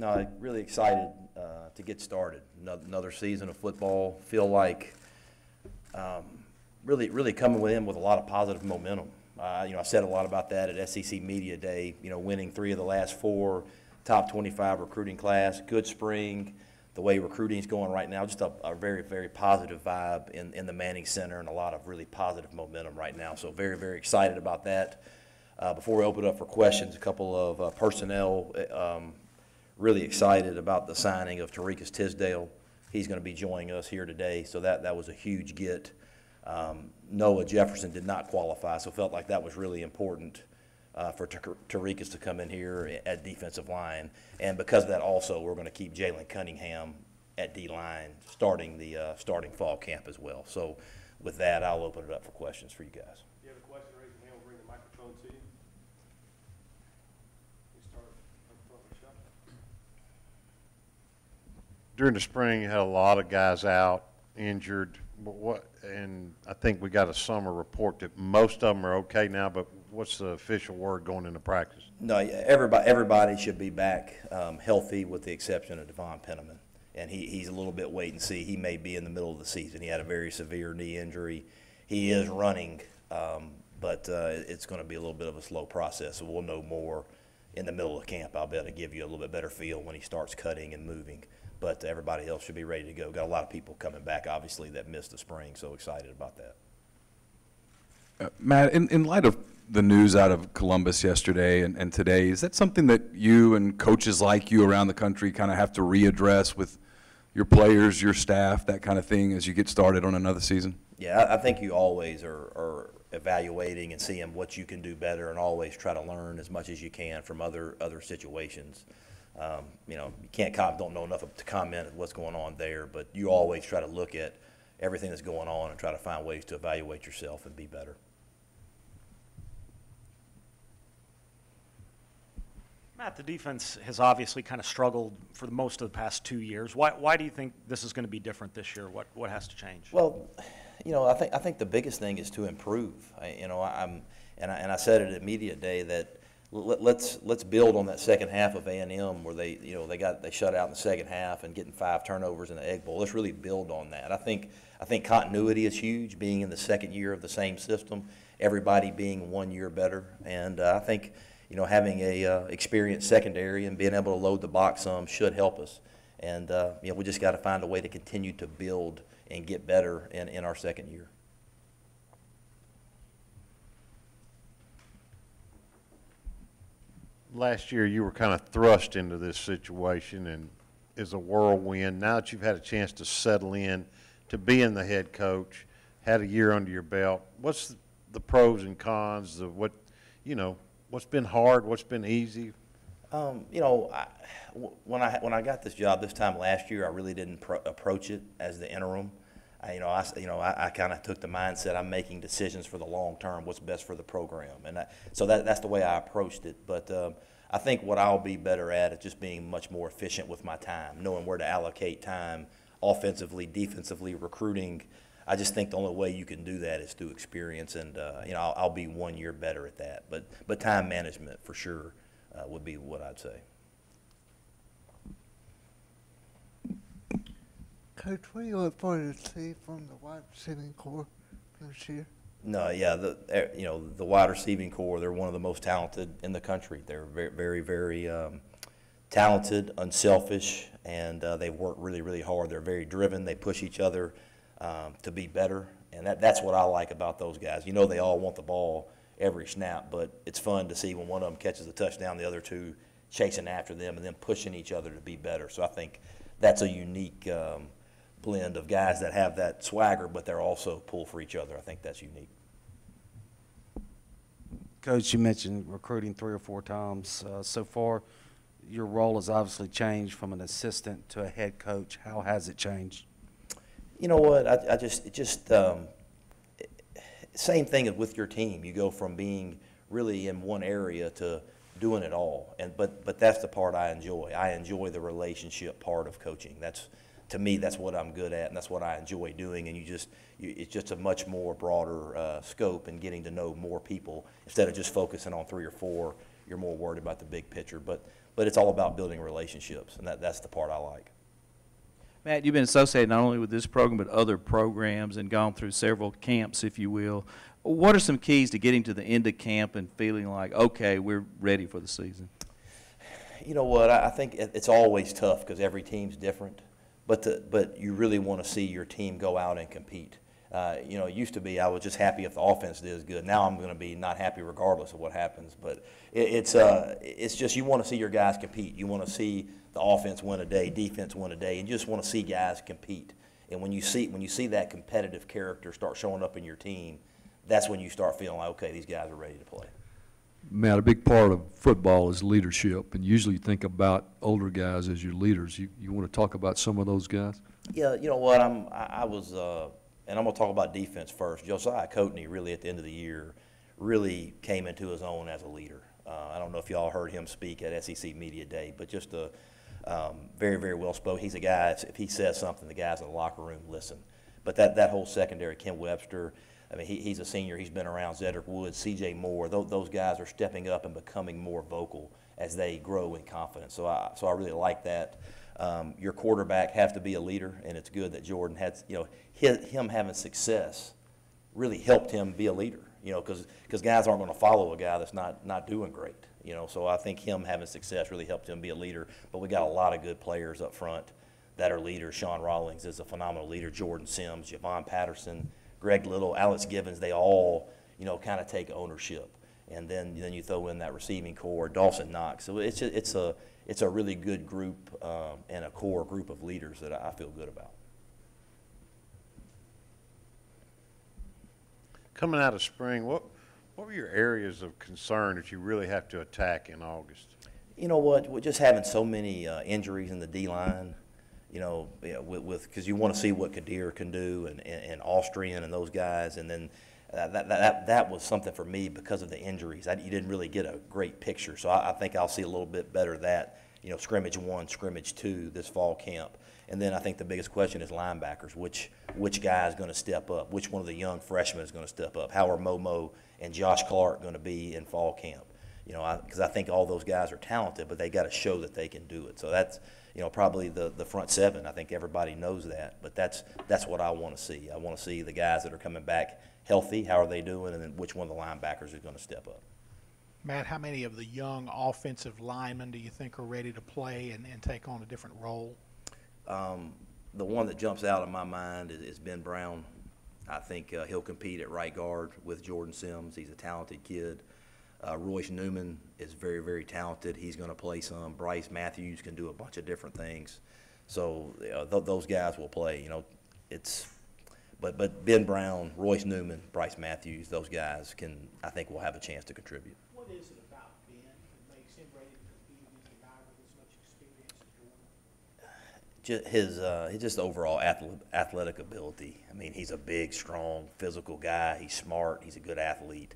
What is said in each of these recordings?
No, really excited uh, to get started. Ano- Another season of football. Feel like um, really, really coming in with a lot of positive momentum. Uh, you know, I said a lot about that at SEC Media Day. You know, winning three of the last four, top 25 recruiting class, good spring. The way recruiting's going right now, just a, a very, very positive vibe in, in the Manning Center and a lot of really positive momentum right now. So very, very excited about that. Uh, before we open up for questions, a couple of uh, personnel uh, um, really excited about the signing of Tariqious Tisdale. He's going to be joining us here today, so that, that was a huge get. Um, Noah Jefferson did not qualify, so felt like that was really important uh, for Tar- Tariqious to come in here at defensive line. And because of that also, we're going to keep Jalen Cunningham at D-line, starting the, uh, starting fall camp as well. So with that, I'll open it up for questions for you guys. If you have a question, raise your hand, we'll bring the microphone to you. We start up front with Chuck. During the spring, you had a lot of guys out, injured, but what, and I think we got a summer report that most of them are okay now, but what's the official word going into practice? No, everybody, everybody should be back um, healthy with the exception of D'Vaughn Pennamon. And he, he's a little bit wait and see. He may be in the middle of the season. He had a very severe knee injury. He is running, um, but uh, it's going to be a little bit of a slow process. So we'll know more in the middle of camp. I'll be able to give you a little bit better feel when he starts cutting and moving. But everybody else should be ready to go. Got a lot of people coming back, obviously, that missed the spring. So excited about that. Uh, Matt, in, in light of the news out of Columbus yesterday and, and today, is that something that you and coaches like you around the country kind of have to readdress with your players, your staff, that kind of thing, as you get started on another season? Yeah, I I think you always are, are evaluating and seeing what you can do better and always try to learn as much as you can from other, other situations. Um, you know, you can't, com- don't know enough to comment on what's going on there, but you always try to look at everything that's going on and try to find ways to evaluate yourself and be better. Matt, the defense has obviously kind of struggled for the most of the past two years. Why, why do you think this is going to be different this year? What, what has to change? Well, you know, I think I think the biggest thing is to improve. I, you know, I'm and I, and I said it at media day that let, let's let's build on that second half of A and M where they you know they got they shut out in the second half and getting five turnovers in the Egg Bowl. Let's really build on that. I think I think continuity is huge. Being in the second year of the same system, everybody being one year better, and uh, I think you know having a uh, experienced secondary and being able to load the box some should help us. And uh, you know we just got to find a way to continue to build and get better in, in our second year. Last year, you were kind of thrust into this situation and is a whirlwind. Now that you've had a chance to settle in, to being the head coach, had a year under your belt, what's the pros and cons of what, you know, what's been hard, what's been easy? Um, you know, I, when I when I got this job this time last year, I really didn't pro- approach it as the interim. I, you know, I, you know I, I kind of took the mindset I'm making decisions for the long term, what's best for the program, and I, so that that's the way I approached it. But um, I think what I'll be better at is just being much more efficient with my time, knowing where to allocate time, offensively, defensively, recruiting. I just think the only way you can do that is through experience, and uh, you know I'll, I'll be one year better at that. But but time management for sure uh, would be what I'd say. Coach, what do you look forward to see from the wide receiving core this year? No, yeah, the eh, you know the wide receiving core. They're one of the most talented in the country. They're very, very, very um, talented, unselfish, and uh, they work really, really hard. They're very driven. They push each other um, to be better, and that, that's what I like about those guys. You know, they all want the ball every snap, but it's fun to see when one of them catches a touchdown, the other two chasing after them, and then pushing each other to be better. So I think that's a unique. Um, blend of guys that have that swagger, but they're also pull for each other. I think that's unique. Coach, you mentioned recruiting three or four times uh, so far. Your role has obviously changed from an assistant to a head coach. How has it changed? You know what? I, I just, it just, um, same thing as with your team. You go from being really in one area to doing it all. And but but that's the part I enjoy. I enjoy the relationship part of coaching. That's to me, that's what I'm good at, and that's what I enjoy doing. And you just, you, it's just a much more broader uh, scope and getting to know more people instead of just focusing on three or four. You're more worried about the big picture. But but it's all about building relationships, and that, that's the part I like. Matt, you've been associated not only with this program, but other programs and gone through several camps, if you will. What are some keys to getting to the end of camp and feeling like, okay, we're ready for the season? You know what? I I think it's always tough because every team's different, but the, but you really want to see your team go out and compete. Uh, you know, it used to be I was just happy if the offense did good. Now I'm going to be not happy regardless of what happens. But it, it's uh, it's just you want to see your guys compete. You want to see the offense win a day, defense win a day, and you just want to see guys compete. And when you see when you see that competitive character start showing up in your team, that's when you start feeling like okay, these guys are ready to play. Matt, a big part of football is leadership, and usually you think about older guys as your leaders. You, you want to talk about some of those guys? Yeah, you know what? I'm I, I was, uh, and I'm gonna talk about defense first. Josiah Coatney really at the end of the year really came into his own as a leader. Uh, I don't know if y'all heard him speak at SEC Media Day, but just a um, very very well spoken. He's a guy. If he says something, the guys in the locker room listen. But that that whole secondary, Ken Webster. I mean, he, he's a senior. He's been around Zedrick Woods, C.J. Moore. Those, those guys are stepping up and becoming more vocal as they grow in confidence. So I so I really like that. Um, your quarterback has to be a leader, and it's good that Jordan had, you know, hi- him having success really helped him be a leader, you know, because cause guys aren't going to follow a guy that's not, not doing great, you know. So I think him having success really helped him be a leader. But we got a lot of good players up front that are leaders. Sean Rawlings is a phenomenal leader. Jordan Sims, Javon Patterson, Greg Little, Alex Givens, they all, you know, kind of take ownership. And then, then you throw in that receiving core, Dawson Knox. So it's a, it's a, it's a really good group um, and a core group of leaders that I feel good about. Coming out of spring, what, what were your areas of concern that you really have to attack in August? You know what? We're just having so many uh, injuries in the D line. You know, with because you want to see what Qaadir can do and, and, and Austrian and those guys, and then uh, that, that that was something for me because of the injuries. I, you didn't really get a great picture, so I, I think I'll see a little bit better that. You know, scrimmage one, scrimmage two this fall camp, and then I think the biggest question is linebackers. Which which guy is going to step up? Which one of the young freshmen is going to step up? How are Momo and Josh Clark going to be in fall camp? You know, because I, I think all those guys are talented, but they got to show that they can do it. So that's you know probably the the front seven. I think everybody knows that, but that's that's what I want to see. I want to see the guys that are coming back healthy. How are they doing? And then which one of the linebackers is going to step up? Matt, how many of the young offensive linemen do you think are ready to play and, and take on a different role? Um, the one that jumps out of my mind is, is Ben Brown. I think uh, he'll compete at right guard with Jordan Sims. He's a talented kid. Uh, Royce Newman is very, very talented. He's going to play some. Bryce Matthews can do a bunch of different things. So uh, th- those guys will play. You know, it's but but Ben Brown, Royce Newman, Bryce Matthews, those guys can I think will have a chance to contribute. What is it about Ben that makes him ready to compete against a guy with as much experience as Jordan? Ju- his uh, his just overall athle- athletic ability. I mean, he's a big, strong, physical guy. He's smart. He's a good athlete.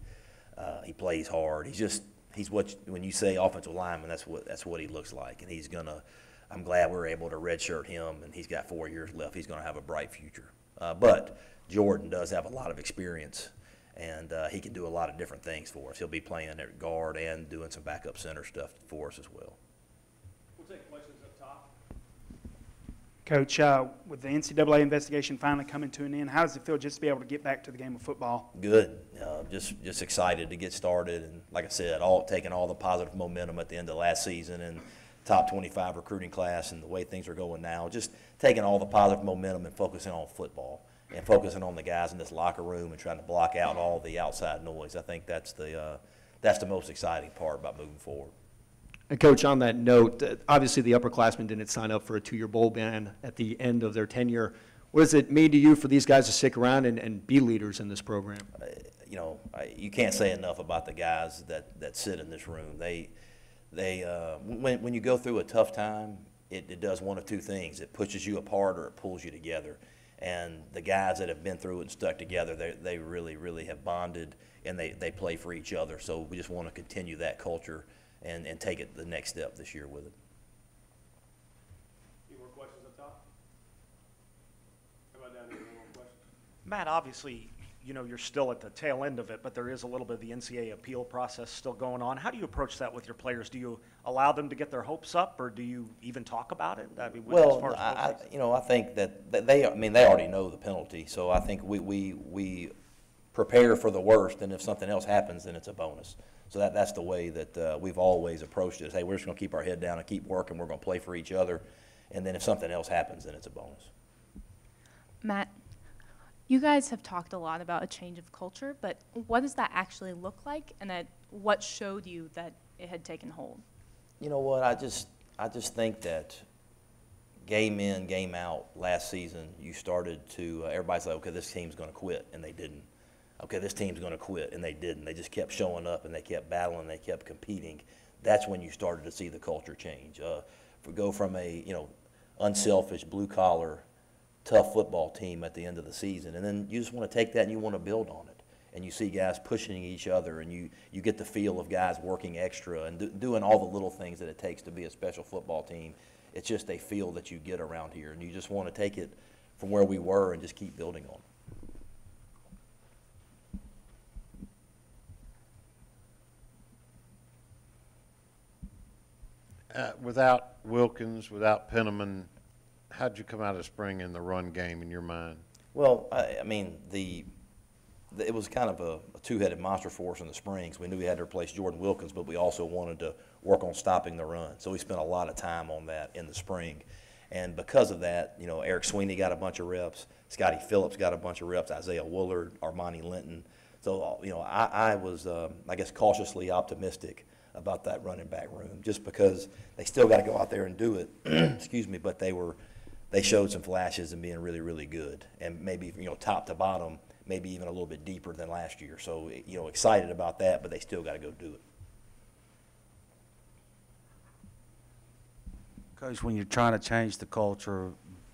Uh, he plays hard. He's just he's what when you say offensive lineman, that's what that's what he looks like. And he's gonna. I'm glad we're able to redshirt him, and he's got four years left. He's gonna have a bright future. Uh, but Jordan does have a lot of experience, and uh, he can do a lot of different things for us. He'll be playing at guard and doing some backup center stuff for us as. We'll take questions up top. Coach, uh, with the NCAA investigation finally coming to an end, how does it feel just to be able to get back to the game of football? Good. Uh, just just excited to get started, and like I said, all taking all the positive momentum at the end of last season and top 25 recruiting class, and the way things are going now. Just taking all the positive momentum and focusing on football and focusing on the guys in this locker room and trying to block out all the outside noise. I think that's the uh, that's the most exciting part about moving forward. And Coach, on that note, uh, obviously the upperclassmen didn't sign up for a two-year bowl ban at the end of their tenure. What does it mean to you for these guys to stick around and, and be leaders in this program? you know, I, you can't say enough about the guys that, that sit in this room. They, they, uh, when, when you go through a tough time, it, it does one of two things. It pushes you apart or it pulls you together. And the guys that have been through it and stuck together, they, they really, really have bonded and they, they play for each other. So we just want to continue that culture and, and take it the next step this year with it. Any more questions up top? How about down here, any more questions? Matt, obviously, you know, you're still at the tail end of it, but there is a little bit of the NCAA appeal process still going on. How do you approach that with your players? Do you allow them to get their hopes up, or do you even talk about it? I mean, with- as Well, far as I, I, you know, I think that, that they, I mean, they already know the penalty, so I think we, we, we prepare for the worst, and if something else happens, then it's a bonus. So that, that's the way that, uh, we've always approached it, is, hey, we're just gonna keep our head down and keep working, we're gonna play for each other, and then if something else happens, then it's a bonus. Matt, you guys have talked a lot about a change of culture, but what does that actually look like, and that what showed you that it had taken hold? You know what, I just, I just think that game in, game out, last season, you started to, uh, everybody's like, okay, this team's gonna quit, and they didn't. Okay, this team's gonna quit, and they didn't. They just kept showing up, and they kept battling, they kept competing. That's when you started to see the culture change. Uh, go from a, you know, unselfish, blue-collar, tough football team at the end of the season, and then you just wanna take that and you wanna build on it. And you see guys pushing each other, and you, you get the feel of guys working extra and do, doing all the little things that it takes to be a special football team. It's just a feel that you get around here, and you just want to take it from where we were and just keep building on it. Uh, Without Wilkins, without Pennamon, how'd you come out of spring in the run game in your mind? Well, I, I mean, the, the- it was kind of a, a two-headed monster for us in the Springs. We knew we had to replace Jordan Wilkins, but we also wanted to work on stopping the run. So we spent a lot of time on that in the spring. And because of that, you know, Eric Sweeney got a bunch of reps, Scotty Phillips got a bunch of reps, Isaiah Woullard, Armani Linton. So, you know, I, I was, um, I guess cautiously optimistic about that running back room, just because they still got to go out there and do it, excuse me, but they were, they showed some flashes and being really, really good. And maybe, you know, top to bottom, maybe even a little bit deeper than last year. So, you know, excited about that, but they still got to go do it. Coach, when you're trying to change the culture,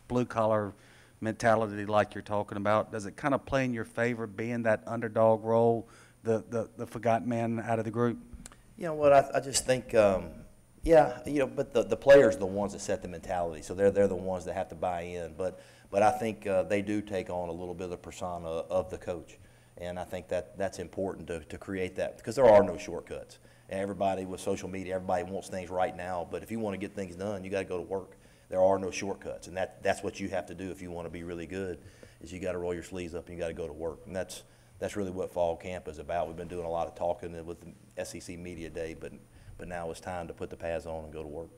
blue collar mentality like you're talking about, does it kind of play in your favor being that underdog role, the, the, the forgotten man out of the group? You know what, I, I just think, um, yeah, you know, but the, the players are the ones that set the mentality, so they're, they're the ones that have to buy in. But, but I think, uh, they do take on a little bit of the persona of the coach. And I think that, that's important to, to create that, because there are no shortcuts. And everybody with social media, everybody wants things right now, but if you want to get things done, you gotta go to work. There are no shortcuts, and that, that's what you have to do if you want to be really good, is you gotta roll your sleeves up and you gotta go to work. And that's, that's really what fall camp is about. We've been doing a lot of talking with the SEC Media Day, but, but now it's time to put the pads on and go to work.